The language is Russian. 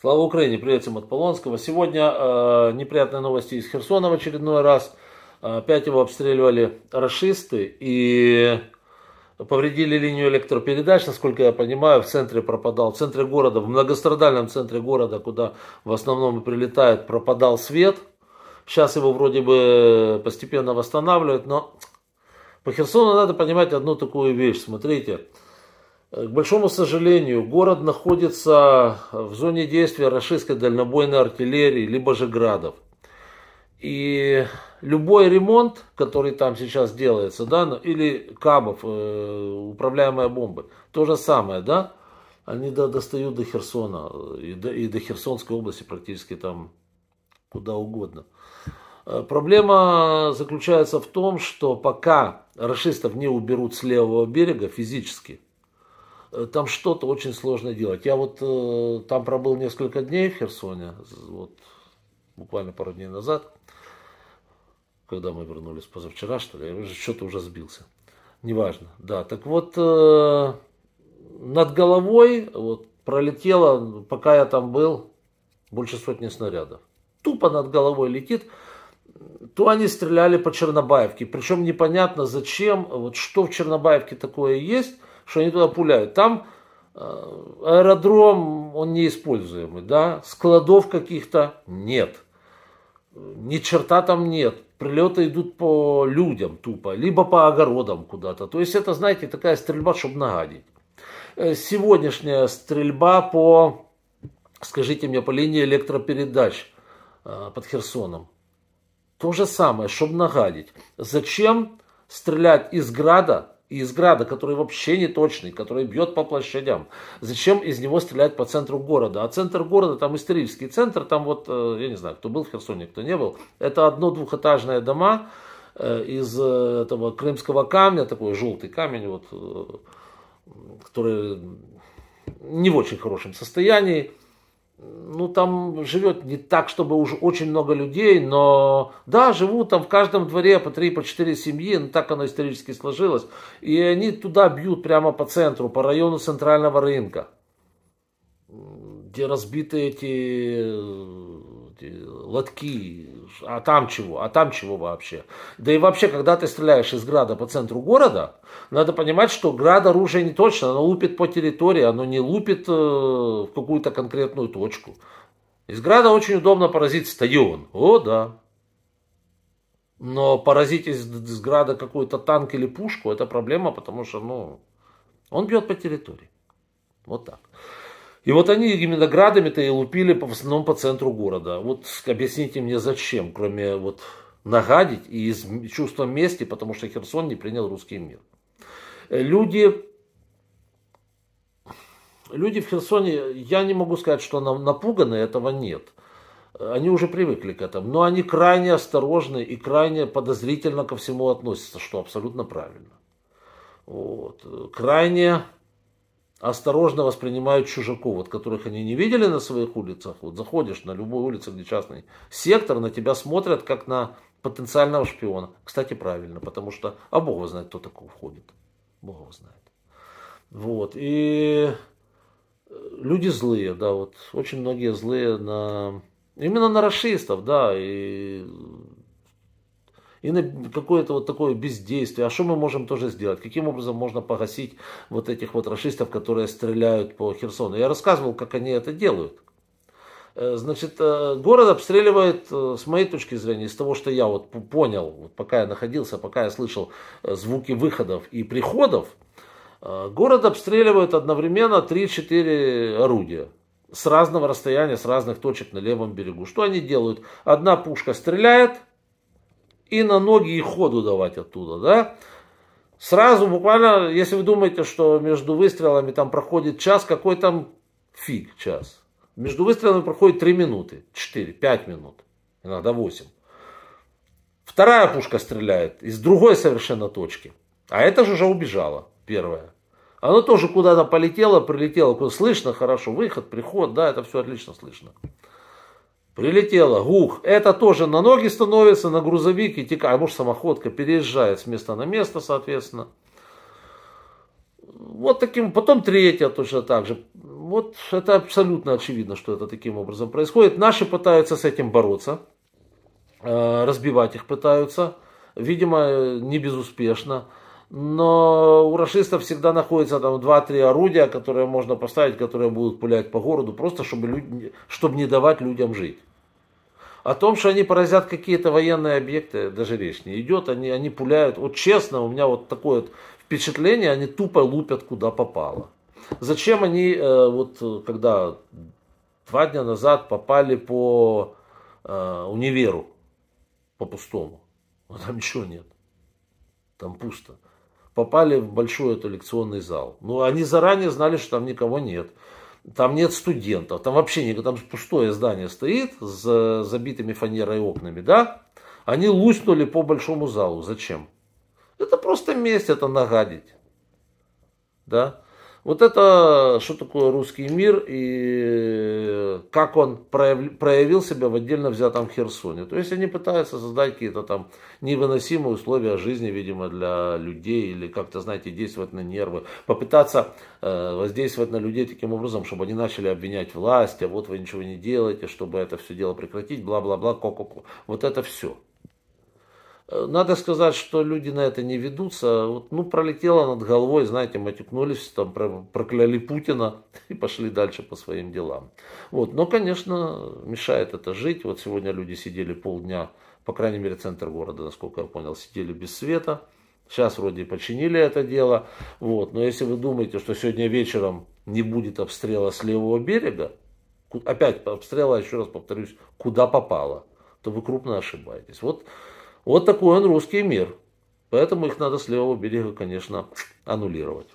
Слава Украине, привет всем от Полонского. Сегодня э, неприятные новости из Херсона в очередной раз. Опять его обстреливали расисты и повредили линию электропередач, насколько я понимаю, в центре пропадал, в центре города, в многострадальном центре города, куда в основном и прилетает, пропадал свет. Сейчас его вроде бы постепенно восстанавливают, но по Херсону надо понимать одну такую вещь. Смотрите, к большому сожалению, город находится в зоне действия российской дальнобойной артиллерии, либо же градов. И любой ремонт, который там сейчас делается, да, ну, или кабов, э, управляемые бомбы, то же самое, да, они до, достают до Херсона и до, и до Херсонской области практически там куда угодно. Э, проблема заключается в том, что пока расистов не уберут с левого берега физически, Э, там что-то очень сложно делать. Я вот э, там пробыл несколько дней в Херсоне, вот буквально пару дней назад, когда мы вернулись позавчера, что ли, я уже что-то уже сбился. Неважно, да. Так вот, э, над головой вот, пролетело, пока я там был, больше сотни снарядов. Тупо над головой летит. То они стреляли по Чернобаевке. Причем непонятно зачем, вот что в Чернобаевке такое есть – что они туда пуляют. Там э, аэродром, он неиспользуемый, да, складов каких-то нет. Ни черта там нет. Прилеты идут по людям тупо, либо по огородам куда-то. То есть это, знаете, такая стрельба, чтобы нагадить. Э, сегодняшняя стрельба по, скажите мне, по линии электропередач э, под Херсоном. То же самое, чтобы нагадить. Зачем стрелять из града из града, который вообще не точный, который бьет по площадям. Зачем из него стрелять по центру города? А центр города, там исторический центр, там вот, э, я не знаю, кто был в Херсоне, кто не был, это одно-двухэтажные дома э, из э, этого крымского камня, такой желтый камень, вот, который не в очень хорошем состоянии ну, там живет не так, чтобы уже очень много людей, но да, живут там в каждом дворе по 3, по 4 семьи, ну, так оно исторически сложилось. И они туда бьют прямо по центру, по району центрального рынка, где разбиты эти лотки, а там чего, а там чего вообще. Да и вообще, когда ты стреляешь из града по центру города, надо понимать, что град оружие не точно, оно лупит по территории, оно не лупит э, в какую-то конкретную точку. Из града очень удобно поразить стадион. О, да. Но поразить из, из града какой-то танк или пушку, это проблема, потому что, ну, он бьет по территории. Вот так. И вот они именно градами-то и лупили в основном по центру города. Вот объясните мне зачем, кроме вот нагадить и из чувства мести, потому что Херсон не принял русский мир. Люди, люди в Херсоне, я не могу сказать, что напуганы, этого нет. Они уже привыкли к этому, но они крайне осторожны и крайне подозрительно ко всему относятся, что абсолютно правильно. Вот. Крайне осторожно воспринимают чужаков, вот, которых они не видели на своих улицах. Вот заходишь на любую улицу, где частный сектор, на тебя смотрят как на потенциального шпиона. Кстати, правильно, потому что, а Бог его знает, кто такой входит. Бог его знает. Вот, и люди злые, да, вот, очень многие злые на, именно на расистов, да, и и на какое-то вот такое бездействие. А что мы можем тоже сделать? Каким образом можно погасить вот этих вот расистов, которые стреляют по Херсону? Я рассказывал, как они это делают. Э, значит, э, город обстреливает, э, с моей точки зрения, из того, что я вот понял, вот пока я находился, пока я слышал звуки выходов и приходов, город обстреливает одновременно 3-4 орудия с разного расстояния, с разных точек на левом берегу. Что они делают? Одна пушка стреляет, и на ноги и ходу давать оттуда, да. Сразу буквально, если вы думаете, что между выстрелами там проходит час, какой там фиг час. Между выстрелами проходит 3 минуты, 4, 5 минут, иногда 8. Вторая пушка стреляет из другой совершенно точки. А это же уже убежала, первая. Она тоже куда-то полетела, прилетела. Слышно хорошо, выход, приход, да, это все отлично слышно. Прилетела, гух. Это тоже на ноги становится, на грузовик и текает. А может самоходка переезжает с места на место, соответственно. Вот таким, потом третья точно так же. вот это абсолютно очевидно, что это таким образом происходит. Наши пытаются с этим бороться, э, разбивать их пытаются, видимо, не безуспешно. Но у расистов всегда находится там 2-3 орудия, которые можно поставить, которые будут пулять по городу, просто чтобы, люди, чтобы не давать людям жить. О том, что они поразят какие-то военные объекты, даже речь не идет. Они, они пуляют. Вот честно, у меня вот такое вот впечатление, они тупо лупят куда попало. Зачем они, э, вот когда два дня назад попали по э, универу, по пустому, там ничего нет, там пусто. Попали в большой это лекционный зал. Ну, они заранее знали, что там никого нет. Там нет студентов, там вообще никого, там пустое здание стоит с забитыми фанерой окнами, да? Они луснули по большому залу. Зачем? Это просто месть, это нагадить. Да? Вот это, что такое русский мир и как он проявил себя в отдельно взятом Херсоне. То есть они пытаются создать какие-то там невыносимые условия жизни, видимо, для людей или как-то, знаете, действовать на нервы. Попытаться э, воздействовать на людей таким образом, чтобы они начали обвинять власть, а вот вы ничего не делаете, чтобы это все дело прекратить, бла-бла-бла, ко-ко-ко. Вот это все. Надо сказать, что люди на это не ведутся. Вот, ну, пролетело над головой, знаете, матюкнулись, там, прокляли Путина и пошли дальше по своим делам. Вот. Но, конечно, мешает это жить. Вот сегодня люди сидели полдня, по крайней мере, центр города, насколько я понял, сидели без света. Сейчас вроде починили это дело. Вот. Но если вы думаете, что сегодня вечером не будет обстрела с левого берега, опять обстрела, еще раз повторюсь, куда попало, то вы крупно ошибаетесь. Вот вот такой он русский мир. Поэтому их надо с левого берега, конечно, аннулировать.